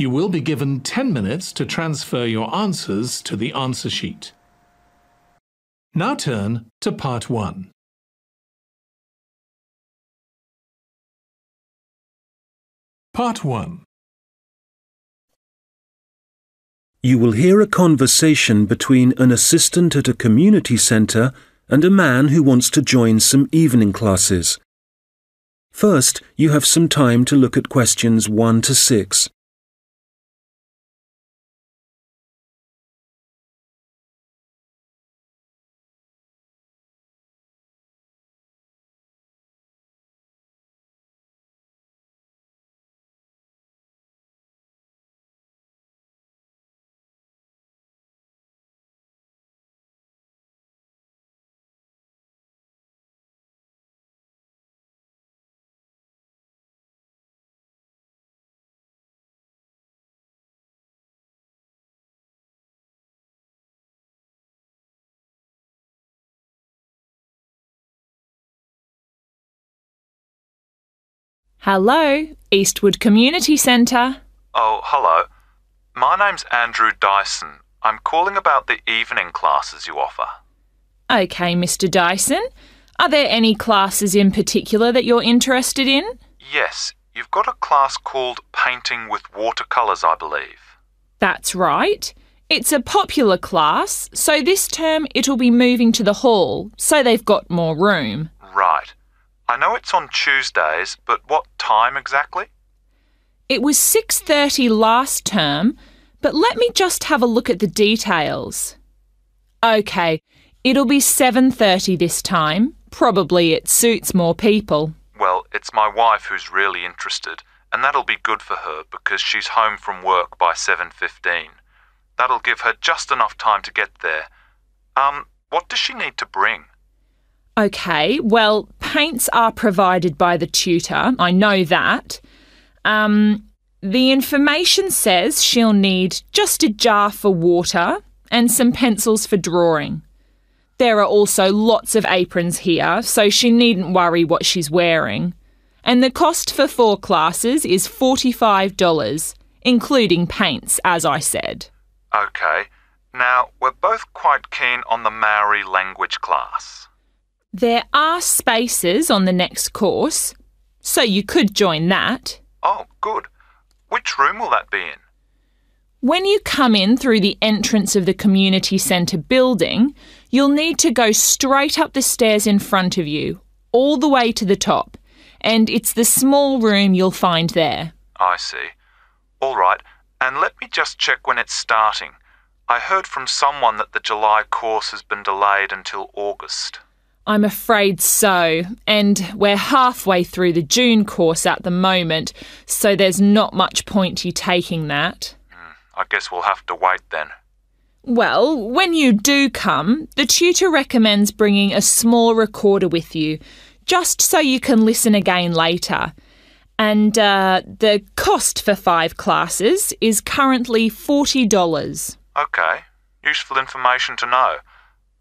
you will be given 10 minutes to transfer your answers to the answer sheet. Now turn to part 1. Part 1 You will hear a conversation between an assistant at a community centre and a man who wants to join some evening classes. First, you have some time to look at questions 1 to 6. Hello, Eastwood Community Centre. Oh, hello. My name's Andrew Dyson. I'm calling about the evening classes you offer. OK, Mr. Dyson. Are there any classes in particular that you're interested in? Yes, you've got a class called Painting with Watercolours, I believe. That's right. It's a popular class, so this term it'll be moving to the hall, so they've got more room. Right. I know it's on Tuesdays, but what time exactly? It was 6:30 last term, but let me just have a look at the details. Okay, it'll be 7:30 this time. Probably it suits more people. Well, it's my wife who's really interested, and that'll be good for her because she's home from work by 7:15. That'll give her just enough time to get there. Um, what does she need to bring? Okay, well, paints are provided by the tutor. I know that. Um, the information says she'll need just a jar for water and some pencils for drawing. There are also lots of aprons here, so she needn't worry what she's wearing. And the cost for four classes is $45, including paints, as I said. Okay. Now, we're both quite keen on the Maori language class. There are spaces on the next course, so you could join that. Oh, good. Which room will that be in? When you come in through the entrance of the community centre building, you'll need to go straight up the stairs in front of you, all the way to the top, and it's the small room you'll find there. I see. All right, and let me just check when it's starting. I heard from someone that the July course has been delayed until August. I'm afraid so. And we're halfway through the June course at the moment, so there's not much point you taking that. Mm, I guess we'll have to wait then. Well, when you do come, the tutor recommends bringing a small recorder with you, just so you can listen again later. And uh, the cost for five classes is currently $40. Okay, useful information to know.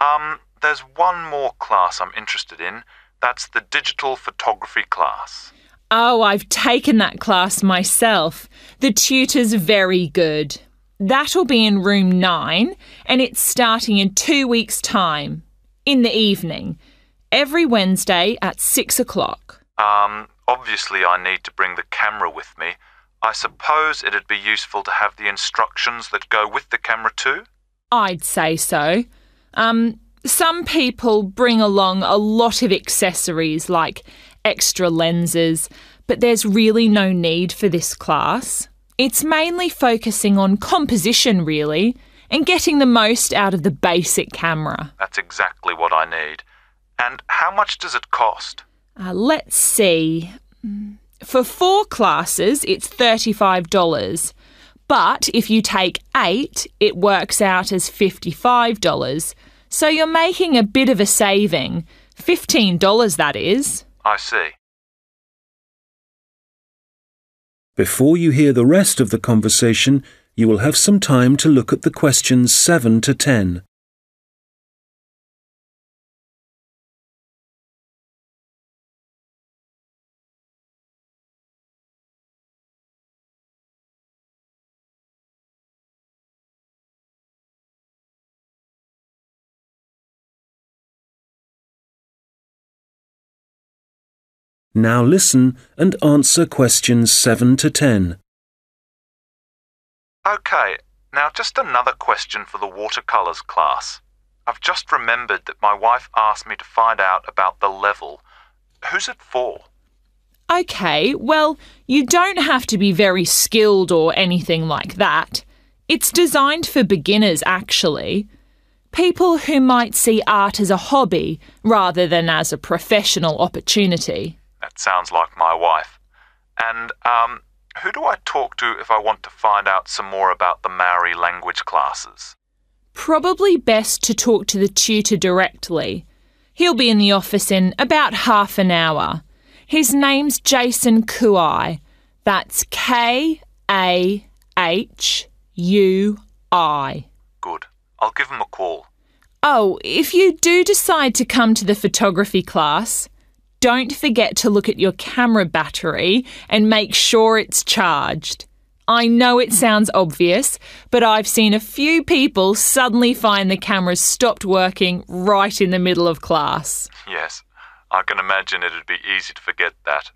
Um, there's one more class I'm interested in. That's the digital photography class. Oh, I've taken that class myself. The tutor's very good. That'll be in room nine, and it's starting in two weeks' time, in the evening, every Wednesday at six o'clock. Um, obviously, I need to bring the camera with me. I suppose it'd be useful to have the instructions that go with the camera too? I'd say so. Um, some people bring along a lot of accessories like extra lenses, but there's really no need for this class. It's mainly focusing on composition, really, and getting the most out of the basic camera. That's exactly what I need. And how much does it cost? Uh, let's see. For four classes, it's $35, But if you take eight, it works out as $55. So you're making a bit of a saving. $15, that is. I see. Before you hear the rest of the conversation, you will have some time to look at the questions 7 to 10. Now listen and answer questions 7 to 10. OK, now just another question for the watercolours class. I've just remembered that my wife asked me to find out about the level. Who's it for? OK, well, you don't have to be very skilled or anything like that. It's designed for beginners, actually. People who might see art as a hobby rather than as a professional opportunity. That sounds like my wife. And, um, who do I talk to if I want to find out some more about the Maori language classes? Probably best to talk to the tutor directly. He'll be in the office in about half an hour. His name's Jason Kahui. That's K A H U I. Good. I'll give him a call. Oh, if you do decide to come to the photography class, don't forget to look at your camera battery and make sure it's charged. I know it sounds obvious, but I've seen a few people suddenly find the cameras stopped working right in the middle of class. Yes, I can imagine it'd be easy to forget that.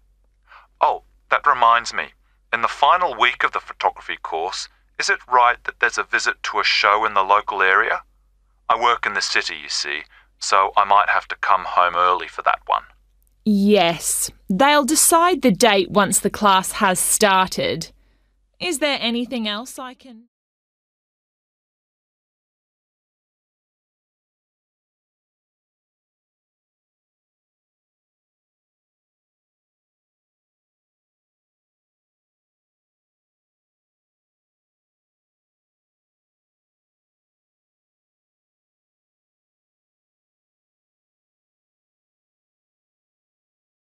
Oh, that reminds me. In the final week of the photography course, is it right that there's a visit to a show in the local area? I work in the city, you see, so I might have to come home early for that one. Yes, they'll decide the date once the class has started. Is there anything else I can?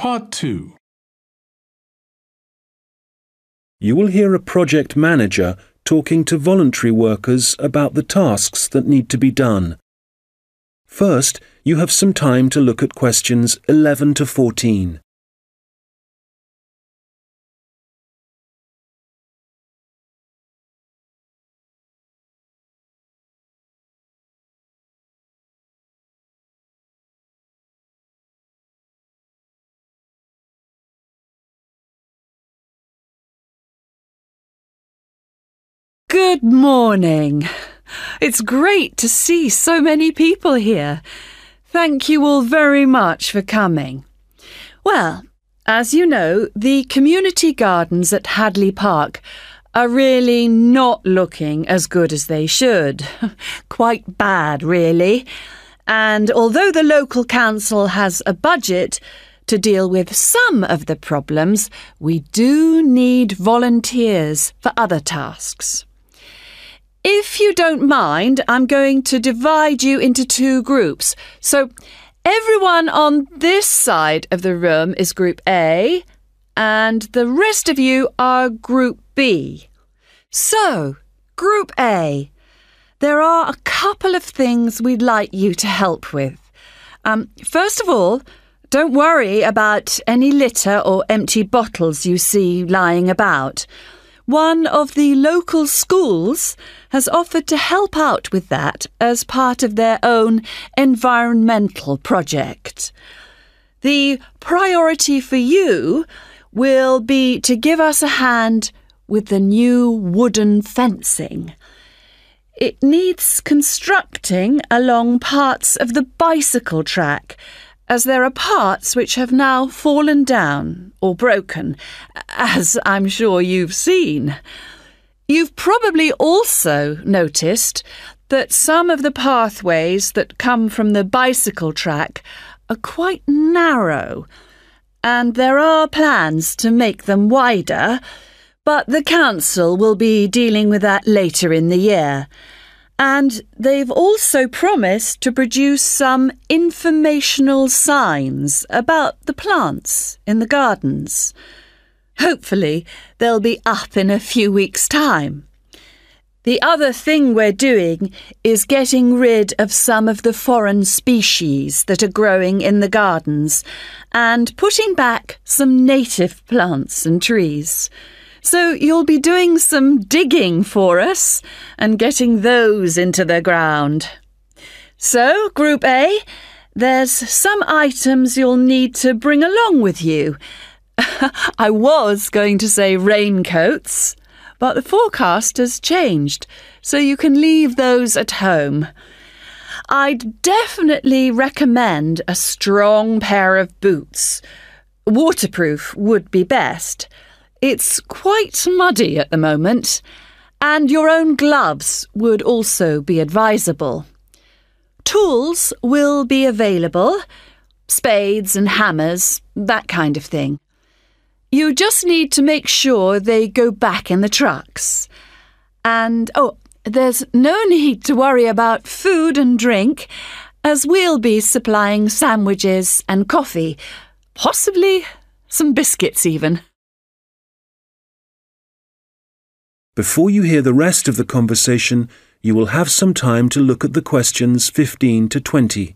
Part 2 You will hear a project manager talking to voluntary workers about the tasks that need to be done. First, you have some time to look at questions 11 to 14. Good morning. It's great to see so many people here. Thank you all very much for coming. Well, as you know, the community gardens at Hadley Park are really not looking as good as they should. Quite bad, really. And although the local council has a budget to deal with some of the problems, we do need volunteers for other tasks. If you don't mind, I'm going to divide you into two groups. So everyone on this side of the room is Group A, and the rest of you are Group B. So, Group A, there are a couple of things we'd like you to help with. Um, first of all, don't worry about any litter or empty bottles you see lying about. One of the local schools has offered to help out with that as part of their own environmental project. The priority for you will be to give us a hand with the new wooden fencing. It needs constructing along parts of the bicycle track, as there are parts which have now fallen down or broken, as I'm sure you've seen. You've probably also noticed that some of the pathways that come from the bicycle track are quite narrow, and there are plans to make them wider, but the council will be dealing with that later in the year. And they've also promised to produce some informational signs about the plants in the gardens. Hopefully, they'll be up in a few weeks' time. The other thing we're doing is getting rid of some of the foreign species that are growing in the gardens and putting back some native plants and trees. So you'll be doing some digging for us and getting those into the ground. So, Group A, there's some items you'll need to bring along with you I was going to say raincoats, but the forecast has changed, so you can leave those at home. I'd definitely recommend a strong pair of boots. Waterproof would be best. It's quite muddy at the moment, and your own gloves would also be advisable. Tools will be available spades and hammers, that kind of thing. You just need to make sure they go back in the trucks. And, oh, there's no need to worry about food and drink, as we'll be supplying sandwiches and coffee, possibly some biscuits even. Before you hear the rest of the conversation, you will have some time to look at the questions 15 to 20.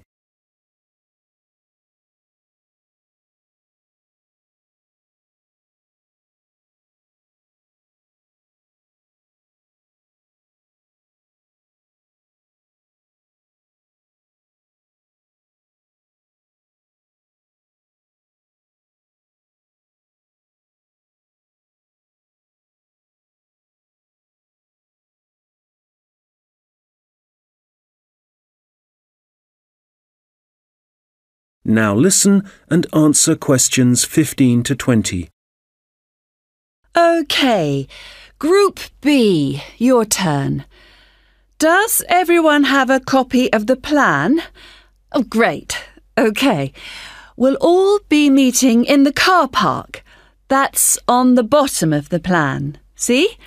Now listen and answer questions 15 to 20. OK, Group B, your turn. Does everyone have a copy of the plan? Oh, great. OK. We'll all be meeting in the car park. That's on the bottom of the plan. See?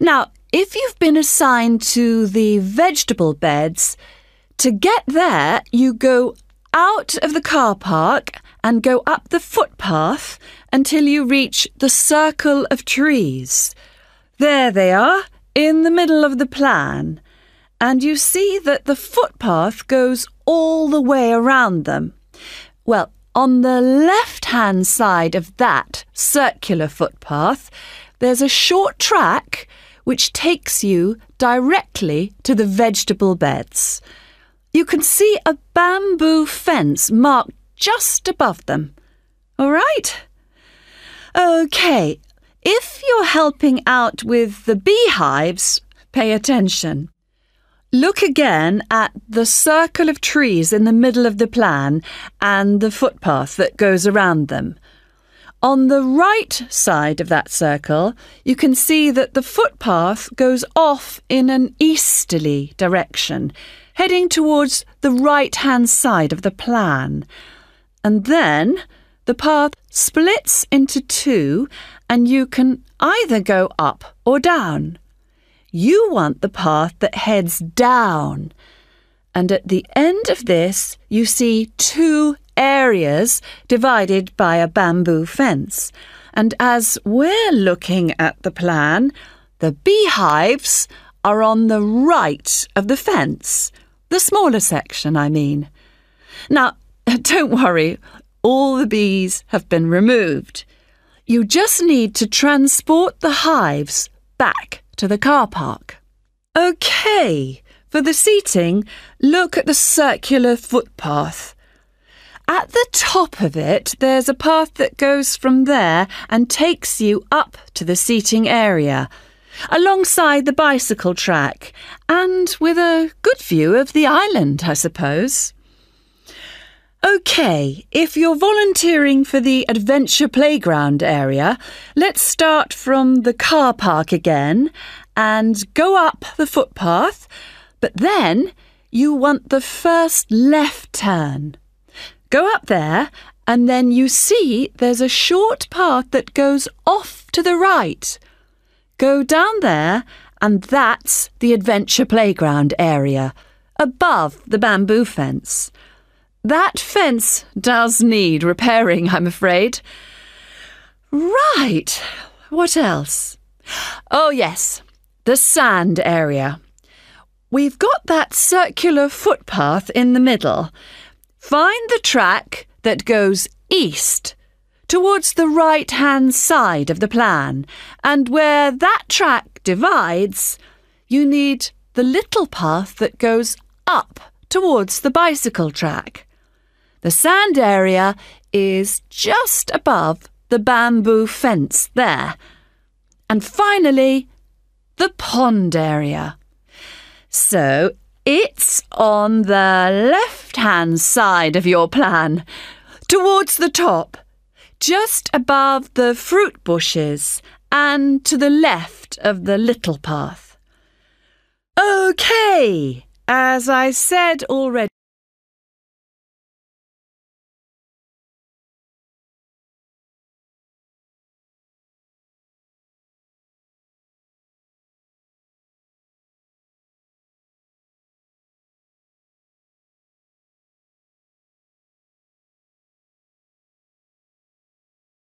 Now, if you've been assigned to the vegetable beds, to get there, you go out of the car park and go up the footpath until you reach the circle of trees. There they are, in the middle of the plan, and you see that the footpath goes all the way around them. Well, on the left hand side of that circular footpath, there's a short track which takes you directly to the vegetable beds you can see a bamboo fence marked just above them. All right? OK, if you're helping out with the beehives, pay attention. Look again at the circle of trees in the middle of the plan and the footpath that goes around them. On the right side of that circle, you can see that the footpath goes off in an easterly direction, heading towards the right hand side of the plan. And then the path splits into two, and you can either go up or down. you want the path that heads down. And at the end of this, you see two areas divided by a bamboo fence. And as we're looking at the plan, the beehives are on the right of the fence. The smaller section, I mean. Now, don't worry, all the bees have been removed. You just need to transport the hives back to the car park. OK, for the seating, look at the circular footpath. At the top of it, there's a path that goes from there and takes you up to the seating area, alongside the bicycle track, and with a good view of the island, I suppose. OK, if you're volunteering for the adventure playground area, let's start from the car park again and go up the footpath, but then you want the first left turn. Go up there, and then you see there's a short path that goes off to the right. Go down there, and that's the adventure playground area, above the bamboo fence. That fence does need repairing, I'm afraid. Right. What else? Oh, yes, the sand area. We've got that circular footpath in the middle. Find the track that goes east towards the right hand side of the plan, and where that track divides, you need the little path that goes up towards the bicycle track. The sand area is just above the bamboo fence there. And finally, the pond area. So it's on the left hand side of your plan, towards the top, just above the fruit bushes and to the left of the little path. OK, as I said already.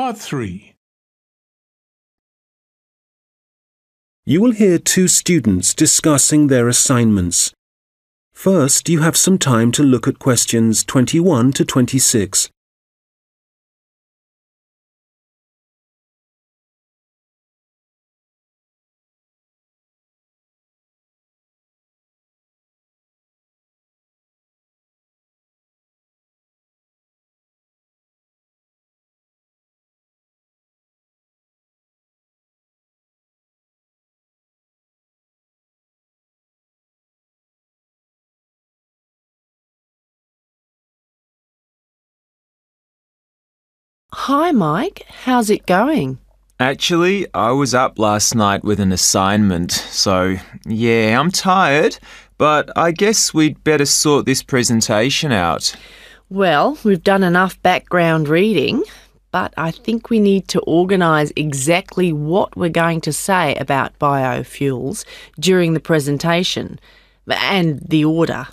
Part 3 You will hear two students discussing their assignments. First, you have some time to look at questions 21 to 26. Hi, Mike. How's it going? Actually, I was up last night with an assignment, so yeah, I'm tired, but I guess we'd better sort this presentation out. Well, we've done enough background reading, but I think we need to organise exactly what we're going to say about biofuels during the presentation and the order.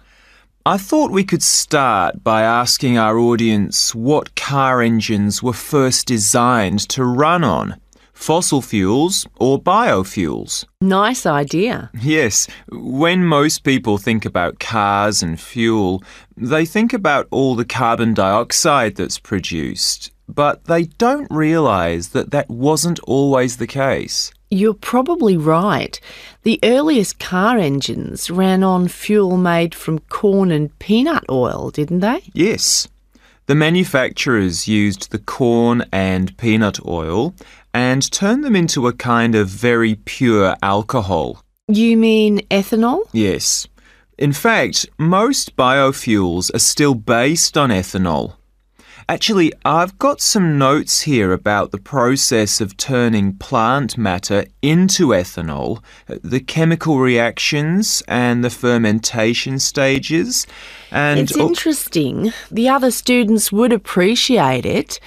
I thought we could start by asking our audience what car engines were first designed to run on fossil fuels or biofuels. Nice idea. Yes, when most people think about cars and fuel, they think about all the carbon dioxide that's produced, but they don't realise that that wasn't always the case. You're probably right. The earliest car engines ran on fuel made from corn and peanut oil, didn't they? Yes. The manufacturers used the corn and peanut oil and turned them into a kind of very pure alcohol. You mean ethanol? Yes. In fact, most biofuels are still based on ethanol. Actually, I've got some notes here about the process of turning plant matter into ethanol, the chemical reactions and the fermentation stages. And it's interesting. The other students would appreciate it,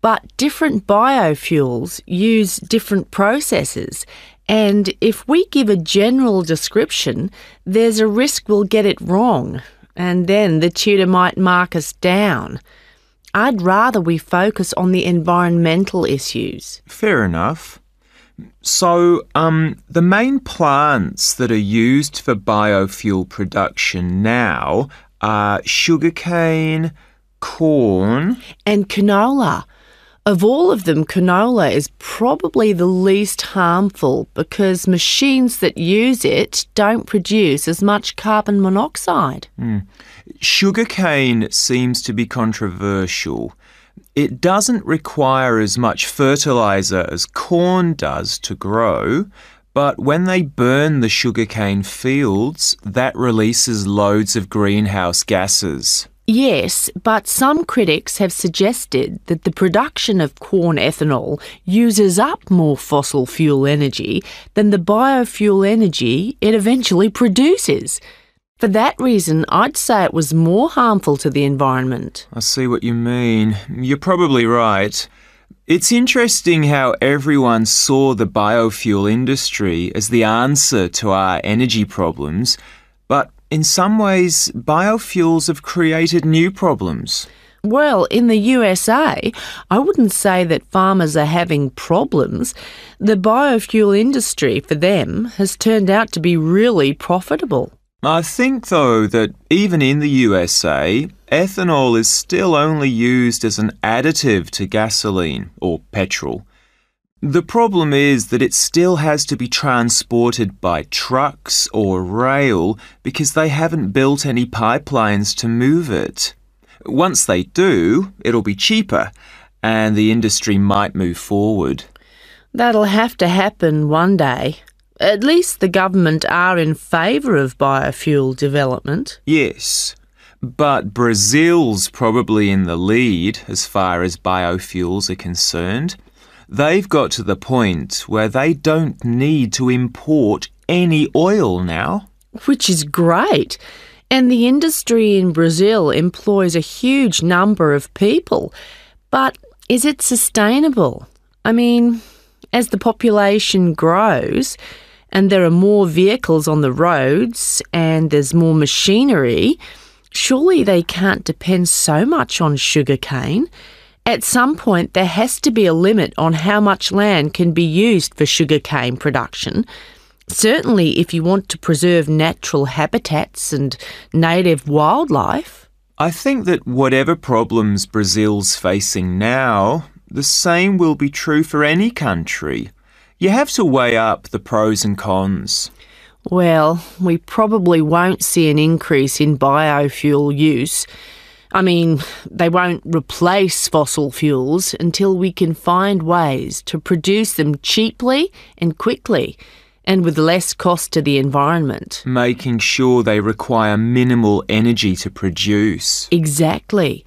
but different biofuels use different processes. And if we give a general description, there's a risk we'll get it wrong, and then the tutor might mark us down. I'd rather we focus on the environmental issues. Fair enough. So, um, the main plants that are used for biofuel production now are sugarcane, corn, and canola. Of all of them, canola is probably the least harmful because machines that use it don't produce as much carbon monoxide. Mm. Sugarcane seems to be controversial. It doesn't require as much fertilizer as corn does to grow, but when they burn the sugarcane fields, that releases loads of greenhouse gases. Yes, but some critics have suggested that the production of corn ethanol uses up more fossil fuel energy than the biofuel energy it eventually produces. For that reason, I'd say it was more harmful to the environment. I see what you mean. You're probably right. It's interesting how everyone saw the biofuel industry as the answer to our energy problems, but in some ways, biofuels have created new problems. Well, in the USA, I wouldn't say that farmers are having problems. The biofuel industry for them has turned out to be really profitable. I think, though, that even in the USA, ethanol is still only used as an additive to gasoline or petrol. The problem is that it still has to be transported by trucks or rail because they haven't built any pipelines to move it. Once they do, it'll be cheaper and the industry might move forward. That'll have to happen one day. At least the government are in favour of biofuel development. Yes, but Brazil's probably in the lead as far as biofuels are concerned. They've got to the point where they don't need to import any oil now. Which is great. And the industry in Brazil employs a huge number of people. But is it sustainable? I mean, as the population grows, and there are more vehicles on the roads and there's more machinery, surely they can't depend so much on sugarcane. At some point, there has to be a limit on how much land can be used for sugarcane production. Certainly, if you want to preserve natural habitats and native wildlife. I think that whatever problems Brazil's facing now, the same will be true for any country. You have to weigh up the pros and cons. Well, we probably won't see an increase in biofuel use. I mean, they won't replace fossil fuels until we can find ways to produce them cheaply and quickly and with less cost to the environment. Making sure they require minimal energy to produce. Exactly.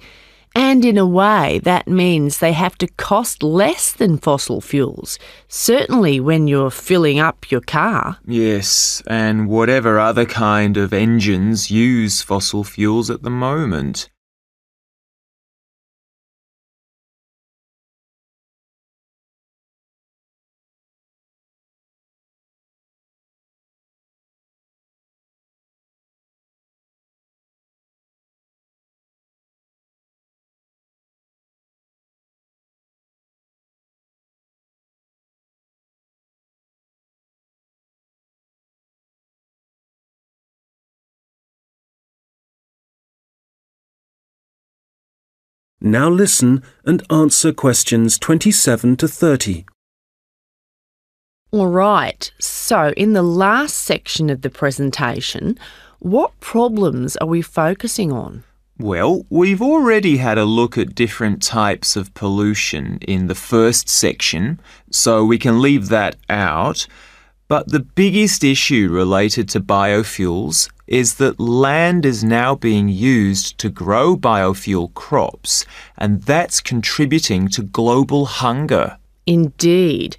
And in a way, that means they have to cost less than fossil fuels, certainly when you're filling up your car. Yes, and whatever other kind of engines use fossil fuels at the moment. Now listen and answer questions 27 to 30. All right, so in the last section of the presentation, what problems are we focusing on? Well, we've already had a look at different types of pollution in the first section, so we can leave that out. But the biggest issue related to biofuels is that land is now being used to grow biofuel crops, and that's contributing to global hunger. Indeed.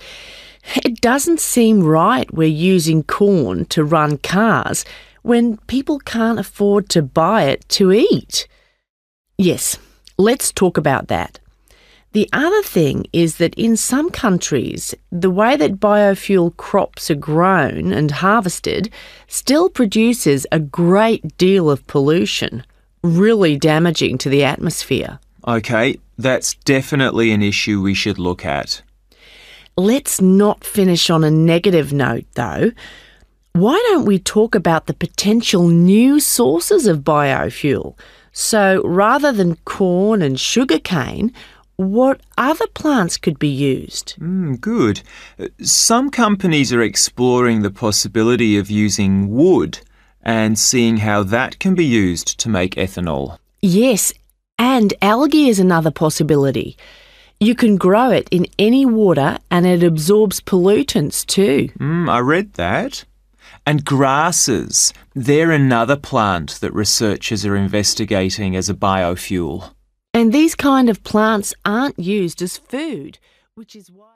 It doesn't seem right we're using corn to run cars when people can't afford to buy it to eat. Yes, let's talk about that. The other thing is that in some countries, the way that biofuel crops are grown and harvested still produces a great deal of pollution, really damaging to the atmosphere. Okay, that's definitely an issue we should look at. Let's not finish on a negative note, though. Why don't we talk about the potential new sources of biofuel? So rather than corn and sugarcane, what other plants could be used? Mm, good. Some companies are exploring the possibility of using wood and seeing how that can be used to make ethanol. Yes, and algae is another possibility. You can grow it in any water and it absorbs pollutants too. Mm, I read that. And grasses, they're another plant that researchers are investigating as a biofuel. And these kind of plants aren't used as food, which is why.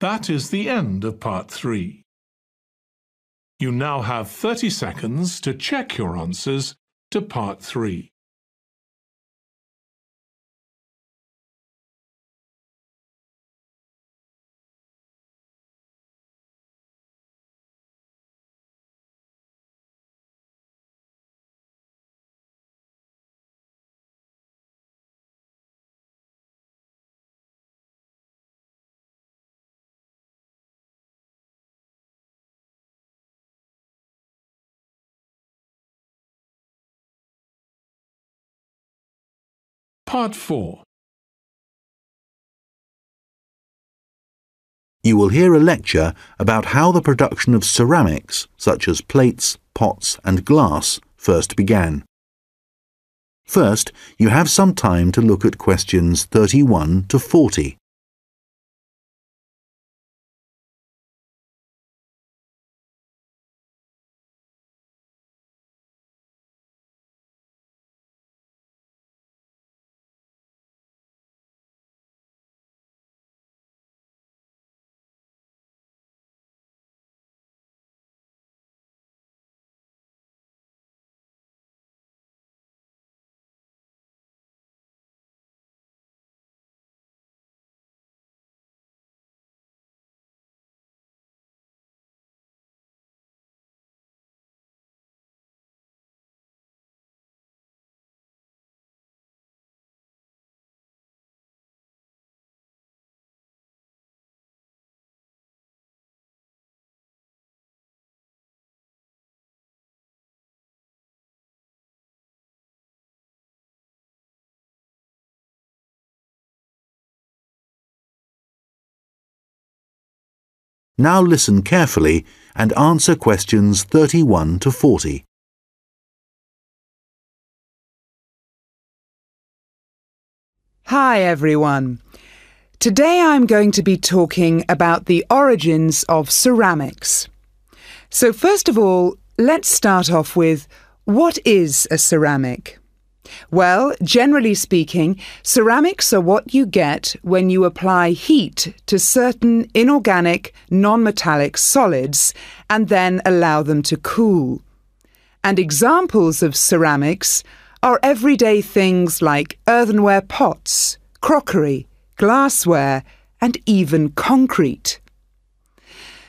That is the end of part three. You now have 30 seconds to check your answers to part three. Part 4 You will hear a lecture about how the production of ceramics, such as plates, pots and glass, first began. First, you have some time to look at questions 31 to 40. Now listen carefully and answer questions 31 to 40. Hi everyone. Today I'm going to be talking about the origins of ceramics. So first of all, let's start off with what is a ceramic? Well, generally speaking, ceramics are what you get when you apply heat to certain inorganic, non-metallic solids and then allow them to cool. And examples of ceramics are everyday things like earthenware pots, crockery, glassware, and even concrete.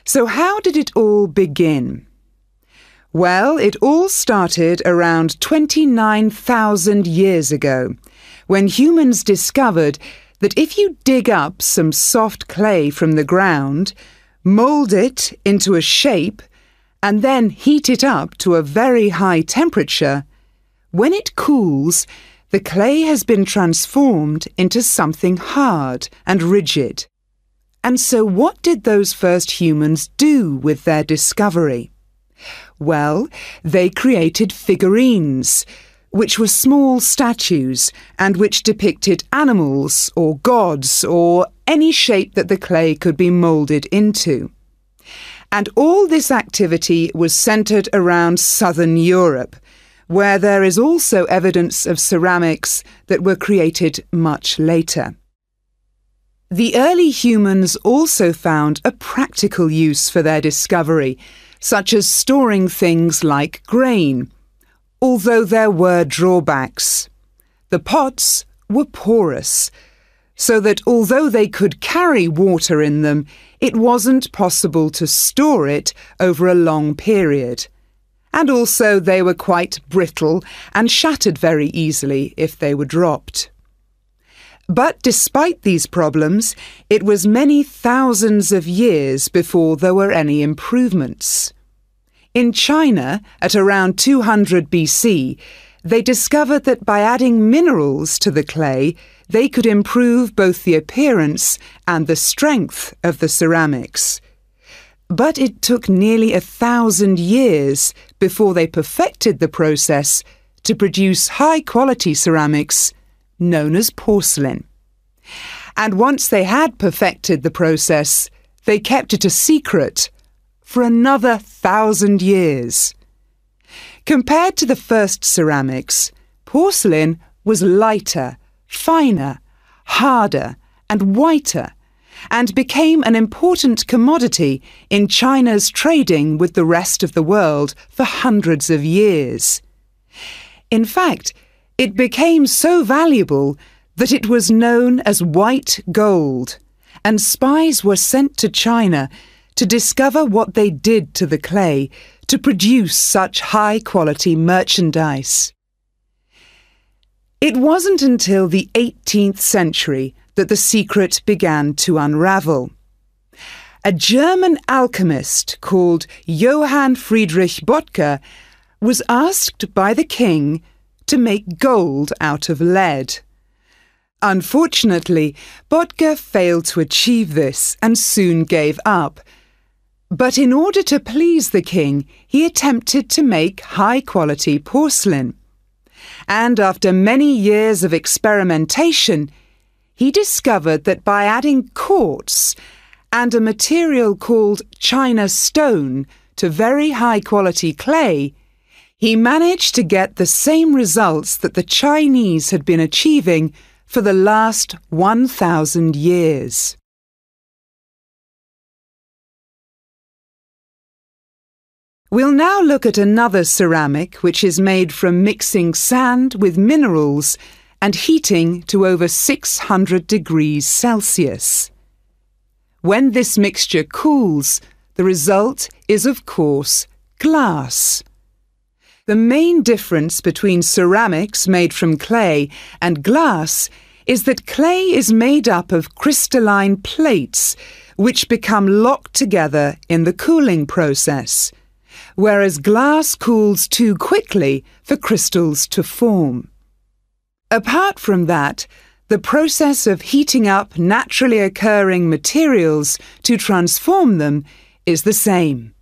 So how did it all begin? Well, it all started around 29,000 years ago, when humans discovered that if you dig up some soft clay from the ground, mould it into a shape, and then heat it up to a very high temperature, when it cools, the clay has been transformed into something hard and rigid. And so, what did those first humans do with their discovery? Well, they created figurines, which were small statues and which depicted animals or gods or any shape that the clay could be moulded into. And all this activity was centred around southern Europe, where there is also evidence of ceramics that were created much later. The early humans also found a practical use for their discovery, such as storing things like grain, although there were drawbacks. The pots were porous, so that although they could carry water in them, it wasn't possible to store it over a long period and also they were quite brittle and shattered very easily if they were dropped. But despite these problems, it was many thousands of years before there were any improvements. In China, at around 200 BC, they discovered that by adding minerals to the clay, they could improve both the appearance and the strength of the ceramics. But it took nearly a thousand years before they perfected the process to produce high quality ceramics known as porcelain. And once they had perfected the process, they kept it a secret for another thousand years. Compared to the first ceramics, porcelain was lighter, finer, harder, and whiter and became an important commodity in China's trading with the rest of the world for hundreds of years. In fact, it became so valuable that it was known as white gold, and spies were sent to China to discover what they did to the clay to produce such high quality merchandise. It wasn't until the 18th century that the secret began to unravel. A German alchemist called Johann Friedrich Böttger was asked by the king to make gold out of lead. Unfortunately, Böttger failed to achieve this and soon gave up. But in order to please the king, he attempted to make high quality porcelain. And after many years of experimentation, he discovered that by adding quartz and a material called china stone to very high quality clay, he managed to get the same results that the Chinese had been achieving for the last 1,000 years. We'll now look at another ceramic which is made from mixing sand with minerals and heating to over 600 degrees Celsius. When this mixture cools, the result is, of course, glass. The main difference between ceramics made from clay and glass is that clay is made up of crystalline plates which become locked together in the cooling process, whereas glass cools too quickly for crystals to form. Apart from that, the process of heating up naturally occurring materials to transform them is the same.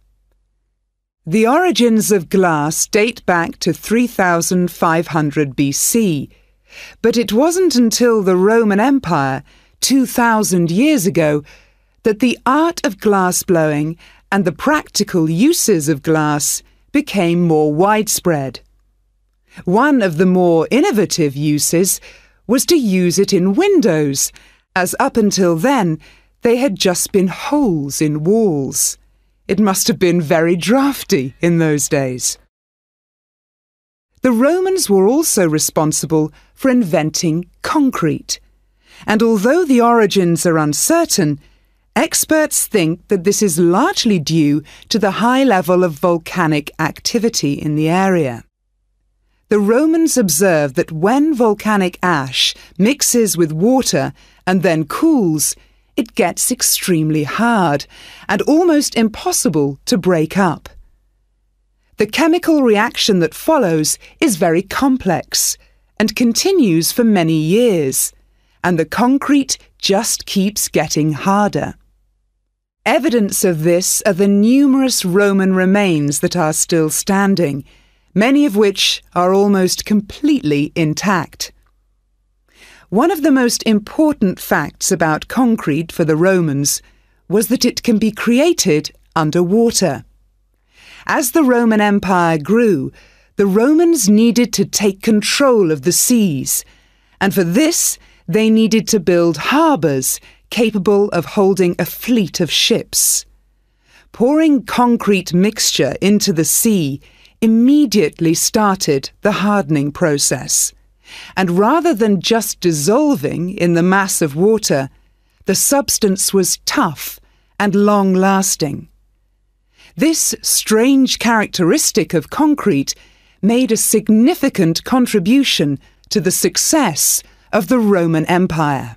The origins of glass date back to 3500 BC, but it wasn't until the Roman Empire, 2000 years ago, that the art of glass blowing and the practical uses of glass became more widespread. One of the more innovative uses was to use it in windows, as up until then they had just been holes in walls. It must have been very drafty in those days. The Romans were also responsible for inventing concrete. And although the origins are uncertain, experts think that this is largely due to the high level of volcanic activity in the area. the Romans observed that when volcanic ash mixes with water and then cools, it gets extremely hard and almost impossible to break up. The chemical reaction that follows is very complex and continues for many years, and the concrete just keeps getting harder. Evidence of this are the numerous Roman remains that are still standing, many of which are almost completely intact. One of the most important facts about concrete for the Romans was that it can be created underwater. As the Roman Empire grew, the Romans needed to take control of the seas, and for this they needed to build harbours capable of holding a fleet of ships. Pouring concrete mixture into the sea immediately started the hardening process and rather than just dissolving in the mass of water, the substance was tough and long lasting. This strange characteristic of concrete made a significant contribution to the success of the Roman Empire.